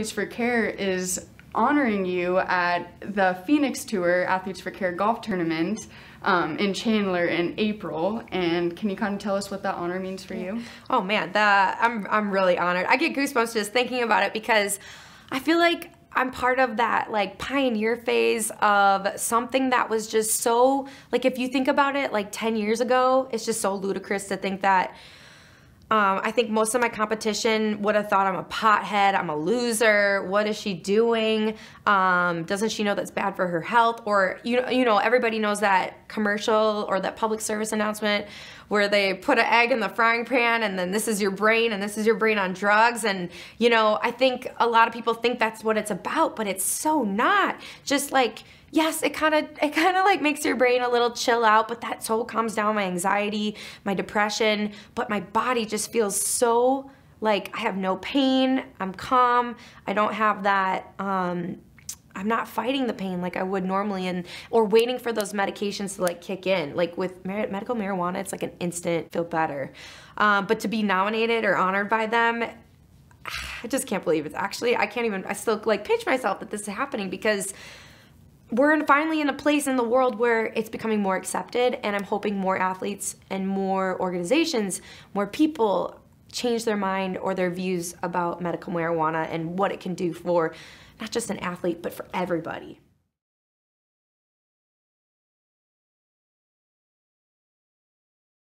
Athletes for Care is honoring you at the Phoenix Tour Athletes for Care golf tournament um, in Chandler in April. And can you kind of tell us what that honor means for you? Oh man, the, I'm, I'm really honored. I get goosebumps just thinking about it because I feel like I'm part of that like pioneer phase of something that was just so like if you think about it like 10 years ago, it's just so ludicrous to think that um, I think most of my competition would have thought I'm a pothead, I'm a loser. What is she doing? Um, doesn't she know that's bad for her health? Or you you know everybody knows that commercial or that public service announcement where they put an egg in the frying pan and then this is your brain and this is your brain on drugs and you know I think a lot of people think that's what it's about, but it's so not. Just like yes, it kind of it kind of like makes your brain a little chill out, but that so calms down my anxiety, my depression, but my body just feels so like I have no pain, I'm calm, I don't have that um I'm not fighting the pain like I would normally and or waiting for those medications to like kick in. Like with medical marijuana, it's like an instant feel better. Um, but to be nominated or honored by them, I just can't believe it's actually, I can't even, I still like pinch myself that this is happening because we're finally in a place in the world where it's becoming more accepted and I'm hoping more athletes and more organizations, more people change their mind or their views about medical marijuana and what it can do for not just an athlete, but for everybody.